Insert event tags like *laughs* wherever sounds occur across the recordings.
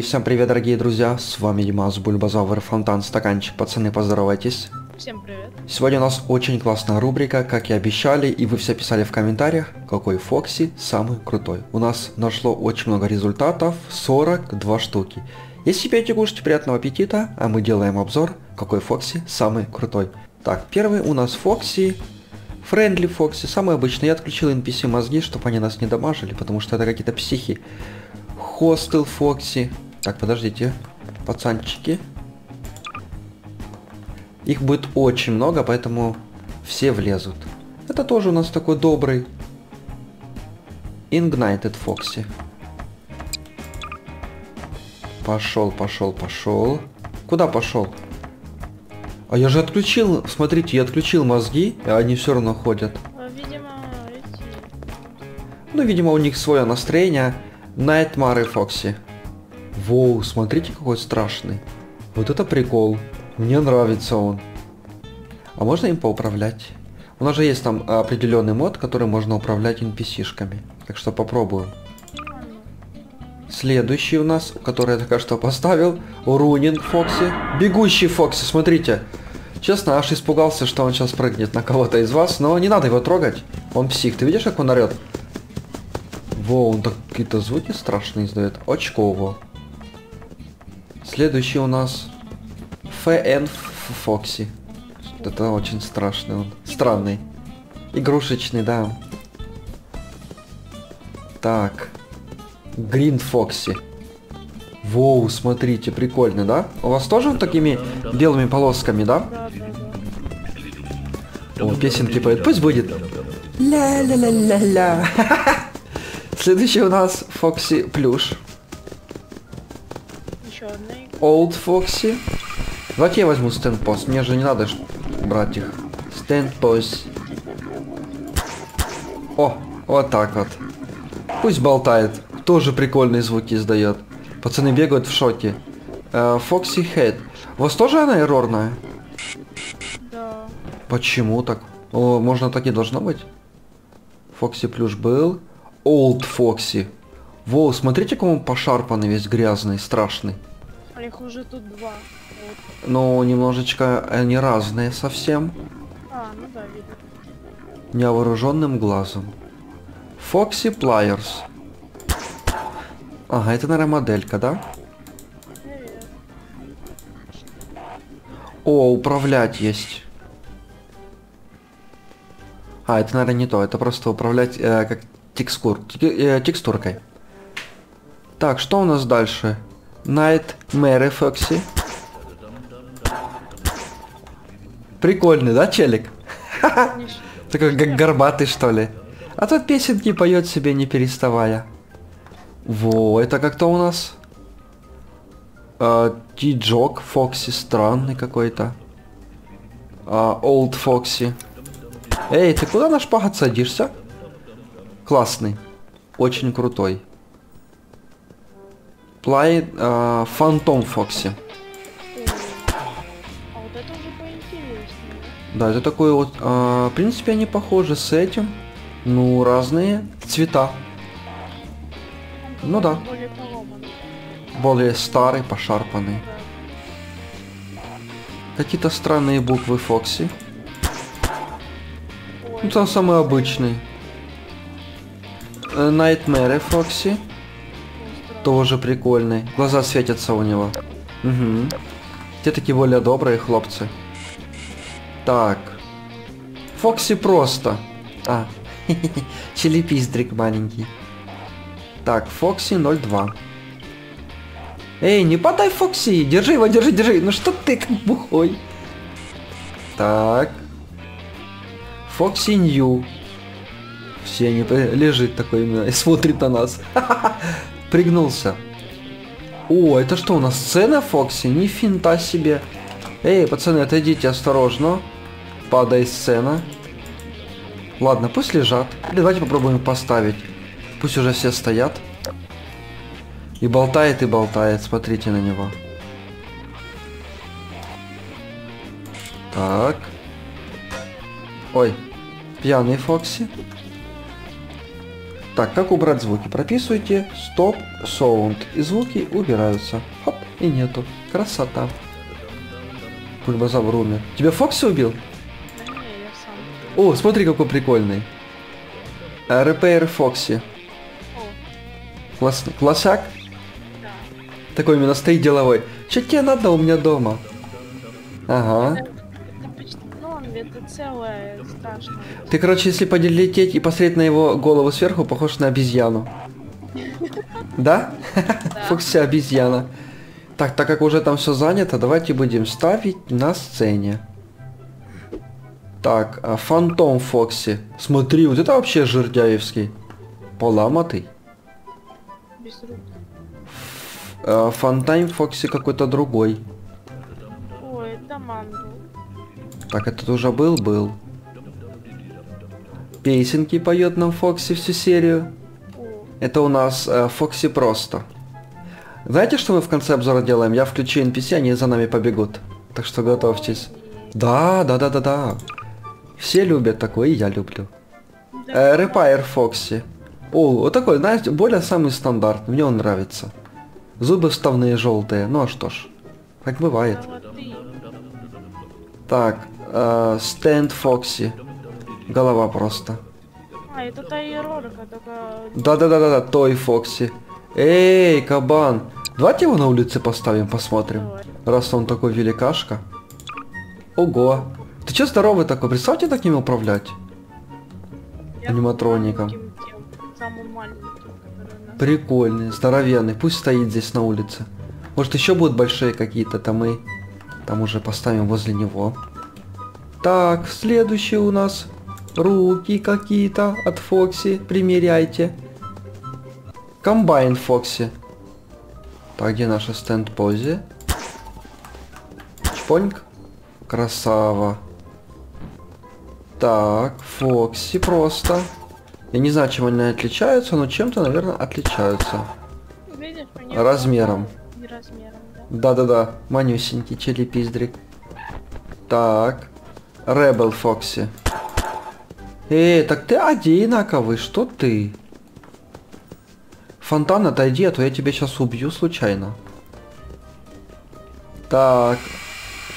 И всем привет, дорогие друзья, с вами Димас, Бульбазовер, Фонтан, Стаканчик, пацаны, поздоровайтесь. Всем привет. Сегодня у нас очень классная рубрика, как и обещали, и вы все писали в комментариях, какой Фокси самый крутой. У нас нашло очень много результатов, 42 штуки. Если пьете кушать, приятного аппетита, а мы делаем обзор, какой Фокси самый крутой. Так, первый у нас Фокси, Френдли Фокси, самый обычный. Я отключил NPC мозги, чтобы они нас не дамажили, потому что это какие-то психи. Хостел Фокси. Так, подождите, пацанчики. Их будет очень много, поэтому все влезут. Это тоже у нас такой добрый. Ignited Фокси. Пошел, пошел, пошел. Куда пошел? А я же отключил, смотрите, я отключил мозги, а они все равно ходят. А, Видимо, эти... Ну, видимо, у них свое настроение. Найтмары Фокси. Воу, смотрите, какой страшный. Вот это прикол. Мне нравится он. А можно им поуправлять? У нас же есть там определенный мод, который можно управлять NPC-шками. Так что попробуем. Следующий у нас, который я только что поставил, Рунинг Фокси. Бегущий Фокси, смотрите. Честно, аж испугался, что он сейчас прыгнет на кого-то из вас, но не надо его трогать. Он псих. Ты видишь, как он орет? Во, он так какие-то звуки страшные издает. Очково. Следующий у нас ФН Фокси. Это очень страшный он. Странный. Игрушечный, да. Так. Грин Фокси. Воу, смотрите, прикольно, да? У вас тоже вот такими белыми полосками, да. О, песенки поет. Пусть будет. Ля-ля-ля-ля-ля. *laughs* Следующий у нас Фокси Плюш. Old Foxy. Давайте я возьму Stand Post. Мне же не надо брать их. Stand Post. О, вот так вот. Пусть болтает. Тоже прикольные звуки издает. Пацаны бегают в шоке. Фокси Head. У вас тоже она эррорная? Да. Почему так? О, можно так и должно быть? Фокси плюс был. Old Фокси. Воу, смотрите, как он пошарпанный, весь грязный, страшный. А их уже тут два. Вот. Но немножечко они разные совсем. А, ну да, видно. Невооруженным глазом. Фокси Плайерс. Ага, это, наверное, моделька, да? Привет. О, управлять есть. А, это, наверное, не то. Это просто управлять э, как текстур, те- э, текстуркой. Так, что у нас дальше? Найт Мэри Фокси. Прикольный, да, челик? Такой как горбатый, что ли. А тот песенки поет себе не переставая. Во, это как-то у нас... Ти-Джок Фокси, странный какой-то. Олд Фокси. Эй, ты куда на шпагат садишься? Классный. Очень крутой. Плай Фантом Фокси. А вот это уже поинтереснее. Да, это такой вот... а, в принципе, они похожи с этим. Ну, разные цвета. Ну да. более. Более старый, пошарпанный. Какие-то странные буквы Фокси. Ой, Ну, там самый обычный. Э, Nightmare Фокси. Тоже прикольный. Глаза светятся у него. Угу. Те такие более добрые хлопцы. Так. Фокси просто. А. *laughs* Челепиздрик маленький. Так, Фокси 02. Эй, не подай Фокси! Держи его, держи, держи! Ну что ты как бухой? Так. Фокси Нью. Все не лежит такой именно и смотрит на нас. *laughs* Пригнулся. О, это что у нас сцена Фокси? Ни финта себе. Эй, пацаны, отойдите осторожно. Падает сцена. Ладно, пусть лежат. Или давайте попробуем поставить. Пусть уже все стоят. И болтает, и болтает. Смотрите на него. Так. Ой. Пьяный Фокси. Так, как убрать звуки? Прописывайте стоп, sound. И звуки убираются. Хоп, и нету. Красота. Бульбазавр умер. Тебя Фокси убил? Да не, я сам. О, смотри, какой прикольный. Э, Repair Фокси. Класс, классак. да. Такой именно стоит деловой. Че тебе надо у меня дома? Ага. Целое страшное. Ты, короче, если подлететь и посмотреть на его голову сверху, похож на обезьяну. Да? Фокси обезьяна. Так, так как уже там все занято, давайте будем ставить на сцене. Так, а, Фантом Фокси. Смотри, вот это вообще жирдяевский. Поломатый. Без рук. А, Фантайм Фокси какой-то другой. Так, этот уже был? Был. Песенки поет нам Фокси всю серию. Это у нас э, Фокси просто. Знаете, что мы в конце обзора делаем? Я включу NPC, они за нами побегут. Так что готовьтесь. Да, да, да, да, да. Все любят такое, и я люблю. Э, Repair Фокси. О, вот такой, знаете, более самый стандартный. Мне он нравится. Зубы вставные желтые. Ну а что ж. Как бывает. Так, э, Stand Фокси. Голова просто. А, это та иерорка, только... Да-да-да-да, Той Фокси. Эй, кабан. Давайте его на улице поставим, посмотрим. Давай. Раз он такой великашка. Ого. Ты чё здоровый такой? Представьте так ним управлять. Я Аниматроником. Прикольный, здоровенный. Пусть стоит здесь на улице. Может еще будут большие какие-то, там мы там уже поставим возле него. Так, следующий у нас руки какие-то от Фокси. Примеряйте. Комбайн Фокси. Так, где наша стенд позе? Чпоньк. Красава. Так, Фокси просто. Я не знаю, чем они отличаются, но чем-то, наверное, отличаются. Видишь, Размером. Не размером, да. Да-да-да, манюсенький челепиздрик. Так. Ребел Фокси. Эй, так ты одинаковый, что ты? Фонтан, отойди, а то я тебя сейчас убью случайно. Так.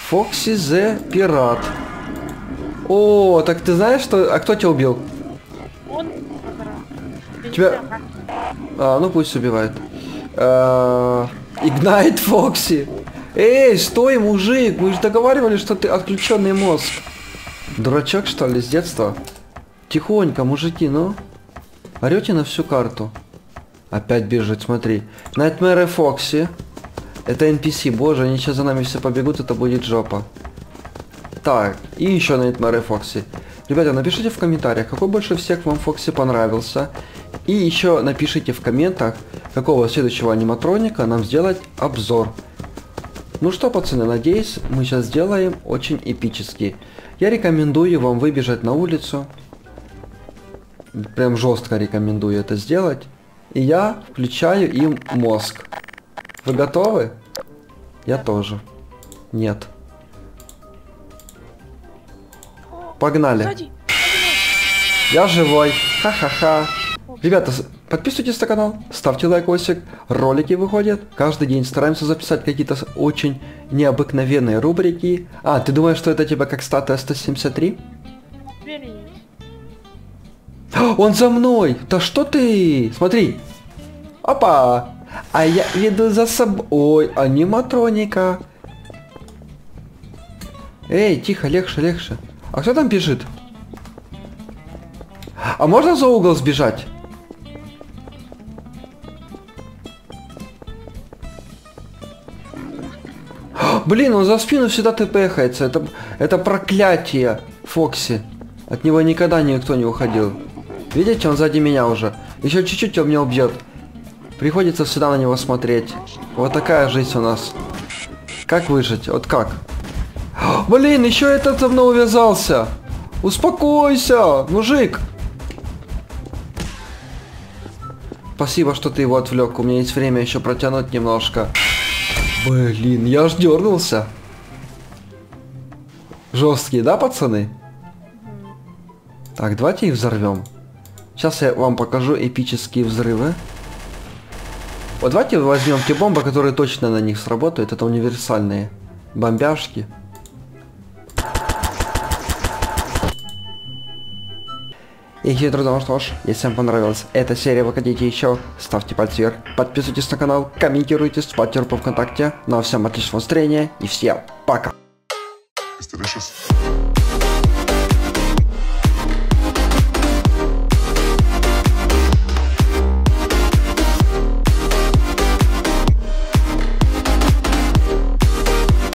Фокси Зе Пират. О, так ты знаешь, что... А кто тебя убил? Он... Тебя-. А, ну пусть убивает. Э, Игнайт Фокси. Эй, стой, мужик, мы же договаривались, что ты отключенный мозг. Дурачок, что ли, с детства? Тихонько, мужики, ну. Орете на всю карту. Опять бежит, смотри. Nightmare Фокси. Это NPC, боже, они сейчас за нами все побегут, это будет жопа. Так, и еще Nightmare Фокси. Ребята, напишите в комментариях, какой больше всех вам Фокси понравился. И еще напишите в комментах, какого следующего аниматроника нам сделать обзор. Ну что, пацаны, надеюсь, мы сейчас сделаем очень эпический. Я рекомендую вам выбежать на улицу. Прям жестко рекомендую это сделать. И я включаю им мозг. Вы готовы? Я тоже. Нет. Погнали. Я живой. Ха-ха-ха. Ребята, подписывайтесь на канал, ставьте лайкосик. Ролики выходят каждый день. Стараемся записать какие-то очень необыкновенные рубрики. А, ты думаешь, что это типа как статуя 173? Двери есть. А, Он за мной! Да что ты? Смотри. Опа! А я веду за собой... Ой, аниматроника. Эй, тихо, легче, легче. А кто там бежит? А можно за угол сбежать? Блин, он за спину всегда тпхается. Это, это проклятие Фокси. От него никогда никто не уходил. Видите, он сзади меня уже. Еще чуть-чуть он меня убьет. Приходится всегда на него смотреть. Вот такая жизнь у нас. Как выжить? Вот как? *gasps* Блин, еще этот за мной увязался. Успокойся, мужик. Спасибо, что ты его отвлек. У меня есть время еще протянуть немножко. Блин, я аж дернулся. Жесткие, да, пацаны? Так, давайте их взорвем. Сейчас я вам покажу эпические взрывы. Вот давайте возьмем те бомбы, которые точно на них сработают. Это универсальные бомбяшки. И друзья, ну что ж, если вам понравилась эта серия, вы хотите еще, ставьте пальцы вверх, подписывайтесь на канал, комментируйте, ставьте руку ВКонтакте. Ну а всем отличного настроения и всем пока! It's delicious.